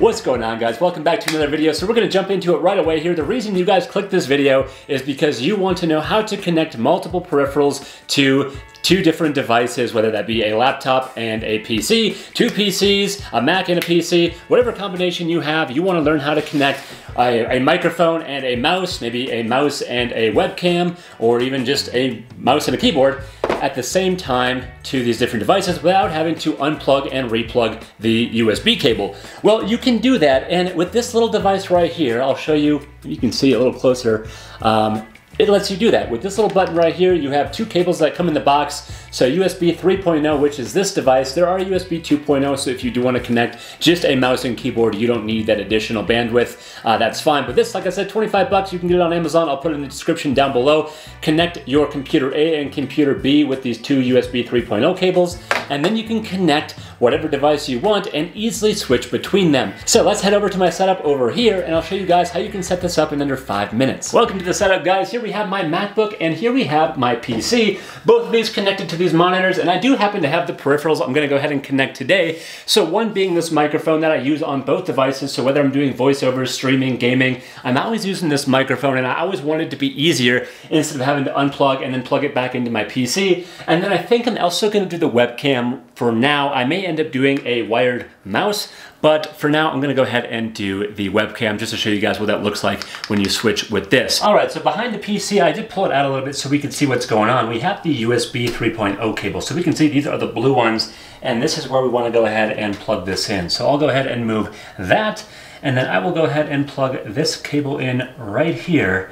What's going on guys? Welcome back to another video. So we're going to jump into it right away here. The reason you guys clicked this video is because you want to know how to connect multiple peripherals to two different devices, whether that be a laptop and a PC, two PCs, a Mac and a PC, whatever combination you have, you want to learn how to connect a, a, microphone and a mouse, maybe a mouse and a webcam, or even just a mouse and a keyboard at the same time to these different devices without having to unplug and replug the USB cable. Well, you can do that, and with this little device right here, I'll show you, you can see a little closer, um, it lets you do that. With this little button right here, you have two cables that come in the box. So USB 3.0, which is this device. There are USB 2.0, so if you do want to connect just a mouse and keyboard, you don't need that additional bandwidth. Uh, that's fine. But this, like I said, 25 bucks. You can get it on Amazon. I'll put it in the description down below. Connect your computer A and computer B with these two USB 3.0 cables, and then you can connect whatever device you want and easily switch between them. So let's head over to my setup over here, and I'll show you guys how you can set this up in under five minutes. Welcome to the setup, guys. Here we have my MacBook and here we have my PC. Both of these connected to these monitors and I do happen to have the peripherals I'm gonna go ahead and connect today. So one being this microphone that I use on both devices. So whether I'm doing voiceovers, streaming, gaming, I'm always using this microphone and I always wanted to be easier instead of having to unplug and then plug it back into my PC. And then I think I'm also gonna do the webcam for now. I may end up doing a wired mouse, but for now, I'm gonna go ahead and do the webcam just to show you guys what that looks like when you switch with this. All right, so behind the PC, I did pull it out a little bit so we can see what's going on. We have the USB 3.0 cable. So we can see these are the blue ones, and this is where we wanna go ahead and plug this in. So I'll go ahead and move that, and then I will go ahead and plug this cable in right here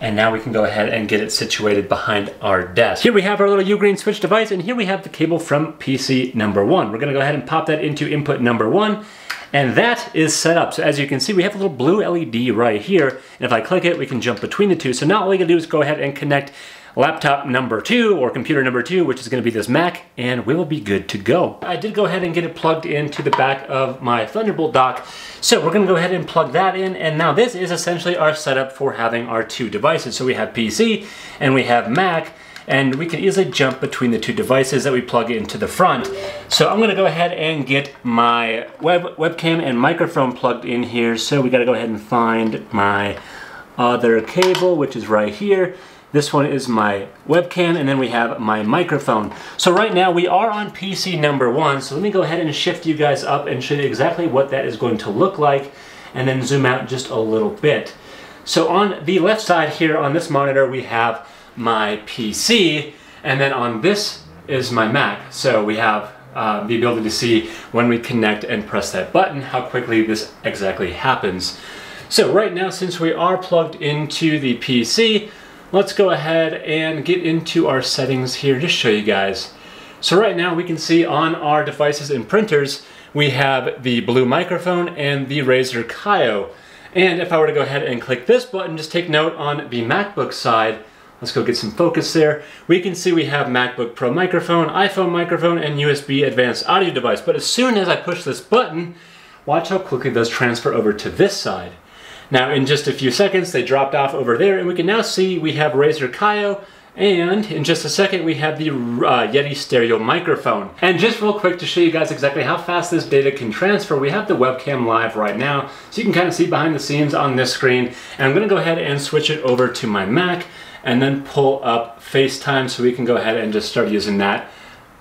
and now we can go ahead and get it situated behind our desk. Here we have our little Ugreen switch device, and here we have the cable from PC number one. We're gonna go ahead and pop that into input number one, and that is set up. So as you can see, we have a little blue LED right here, and if I click it, we can jump between the two. So now all we gotta do is go ahead and connect laptop number two or computer number two, which is gonna be this Mac, and we will be good to go. I did go ahead and get it plugged into the back of my Thunderbolt dock. So we're gonna go ahead and plug that in. And now this is essentially our setup for having our two devices. So we have PC and we have Mac, and we can easily jump between the two devices that we plug into the front. So I'm gonna go ahead and get my web webcam and microphone plugged in here. So we gotta go ahead and find my other cable, which is right here. This one is my webcam, and then we have my microphone. So right now we are on PC number one, so let me go ahead and shift you guys up and show you exactly what that is going to look like, and then zoom out just a little bit. So on the left side here on this monitor, we have my PC, and then on this is my Mac. So we have uh, the ability to see when we connect and press that button, how quickly this exactly happens. So right now, since we are plugged into the PC, let's go ahead and get into our settings here, just show you guys. So right now we can see on our devices and printers, we have the blue microphone and the Razer Kiyo. And if I were to go ahead and click this button, just take note on the MacBook side, let's go get some focus there. We can see we have MacBook Pro microphone, iPhone microphone, and USB advanced audio device. But as soon as I push this button, watch how quickly those transfer over to this side. Now in just a few seconds they dropped off over there and we can now see we have Razer Kiyo and in just a second we have the uh, Yeti stereo microphone. And just real quick to show you guys exactly how fast this data can transfer, we have the webcam live right now so you can kind of see behind the scenes on this screen and I'm going to go ahead and switch it over to my Mac and then pull up FaceTime so we can go ahead and just start using that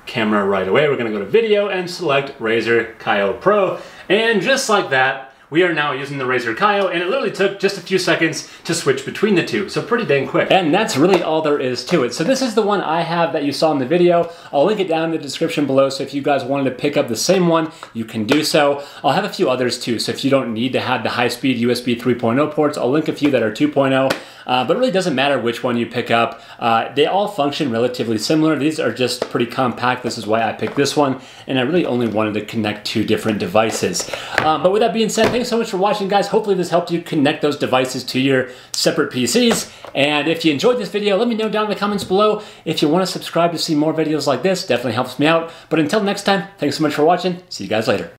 camera right away. We're going to go to video and select Razer Kiyo Pro and just like that we are now using the Razer Kiyo, and it literally took just a few seconds to switch between the two, so pretty dang quick. And that's really all there is to it. So this is the one I have that you saw in the video. I'll link it down in the description below, so if you guys wanted to pick up the same one, you can do so. I'll have a few others too, so if you don't need to have the high-speed USB 3.0 ports, I'll link a few that are 2.0. Uh, but it really doesn't matter which one you pick up. Uh, they all function relatively similar. These are just pretty compact. This is why I picked this one. And I really only wanted to connect two different devices. Uh, but with that being said, thanks so much for watching, guys. Hopefully this helped you connect those devices to your separate PCs. And if you enjoyed this video, let me know down in the comments below. If you want to subscribe to see more videos like this, definitely helps me out. But until next time, thanks so much for watching. See you guys later.